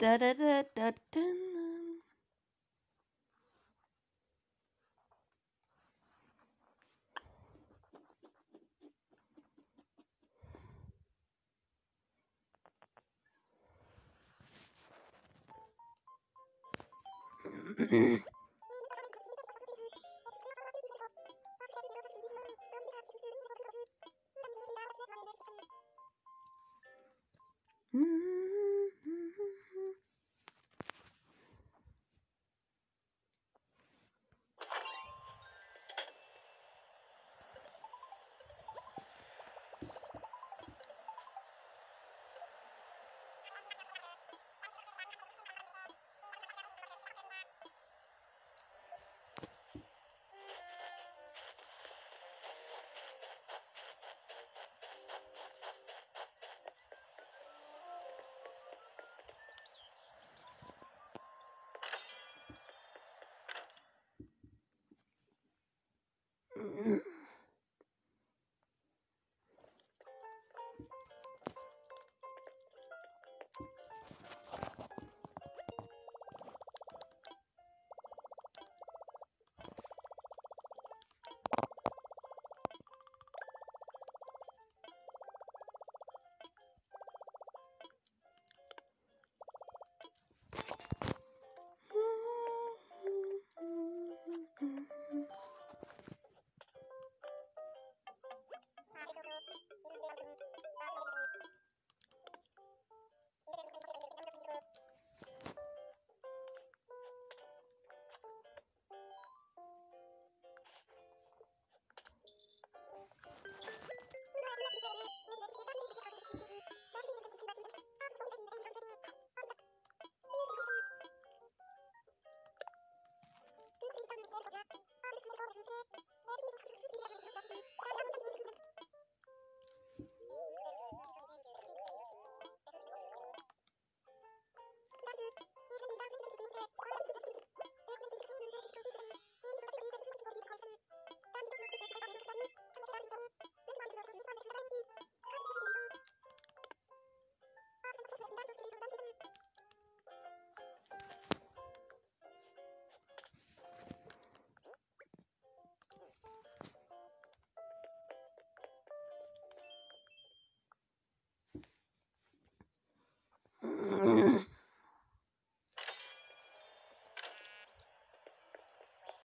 Da da da da da. Mm-hmm.